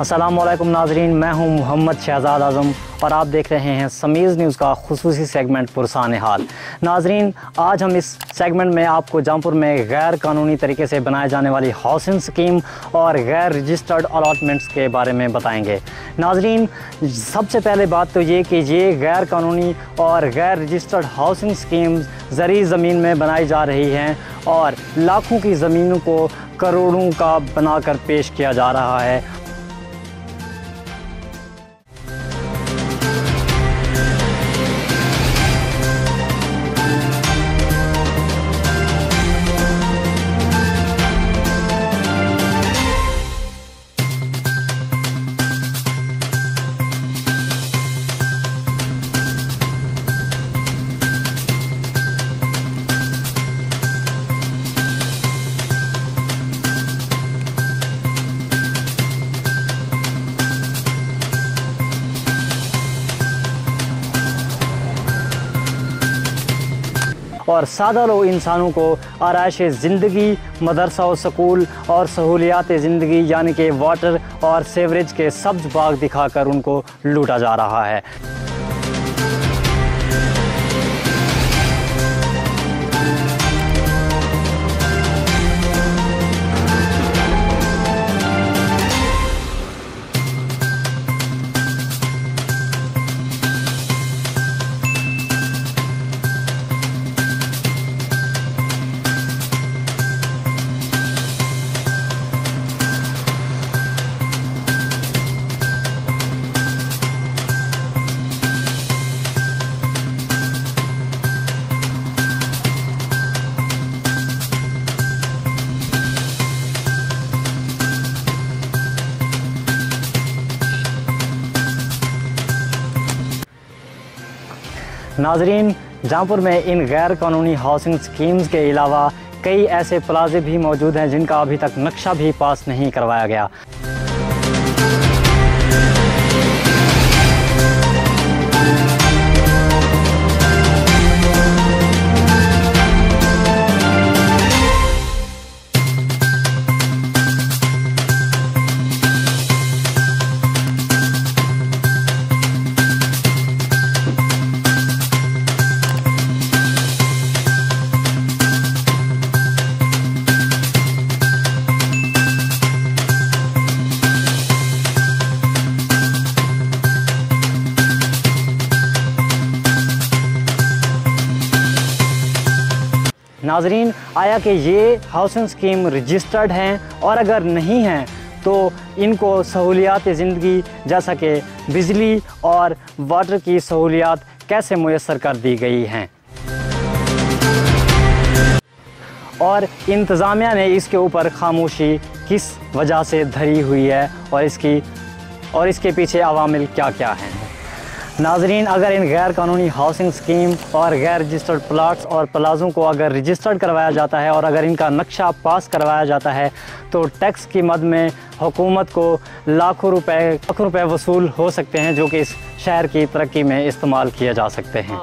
السلام علیکم ناظرین، میں ہوں محمد شہزاد اعظم اور آپ دیکھ رہے ہیں سمیز نیوز کا خصوصی سیگمنٹ پرسان حال۔ ناظرین، آج ہم اس سیگمنٹ میں آپ کو جامپور میں غیر قانونی طریقے سے بنائے جانے والی ہاؤسنگ سکیم اور غیر رجسٹرڈ الاٹمنٹس کے بارے میں بتائیں گے۔ ناظرین، سب سے پہلے بات تو یہ کہ یہ غیر قانونی اور غیر رجسٹرڈ ہاؤسنگ سکیمز زرعی زمین میں بنائی جا رہی ہیں اور لاکھوں کی زمینوں کو کروڑوں کا بنا کر پیش کیا جا رہا ہے۔ اور سادہ لو انسانوں کو آرائش زندگی، مدرسہ و سکول اور سہولیات زندگی یعنی کہ واٹر اور سیوریج کے سبز باغ دکھا کر ان کو لوٹا جا رہا ہے۔ ناظرین، جامپور میں ان غیر قانونی ہاؤسنگ سکیمز کے علاوہ کئی ایسے پلازے بھی موجود ہیں جن کا ابھی تک نقشہ بھی پاس نہیں کروایا گیا۔ ناظرین، آیا کہ یہ ہاؤسنگ سکیم رجسٹرڈ ہیں؟ اور اگر نہیں ہیں، تو ان کو سہولیات زندگی، جیسا کہ بجلی اور واٹر کی سہولیات کیسے میسر کر دی گئی ہیں؟ اور انتظامیہ نے اس کے اوپر خاموشی کس وجہ سے دھری ہوئی ہے؟ اور اس کی، اور اس کے پیچھے عوامل کیا کیا ہیں؟ ناظرین، اگر ان غیر قانونی ہاؤسنگ سکیم اور غیر رجسٹرڈ پلاٹس اور پلازوں کو اگر رجسٹرڈ کروایا جاتا ہے اور اگر ان کا نقشہ پاس کروایا جاتا ہے، تو ٹیکس کی مد میں حکومت کو لاکھوں روپے لاکھوں روپے وصول ہو سکتے ہیں، جو کہ اس شہر کی ترقی میں استعمال کیے جا سکتے ہیں۔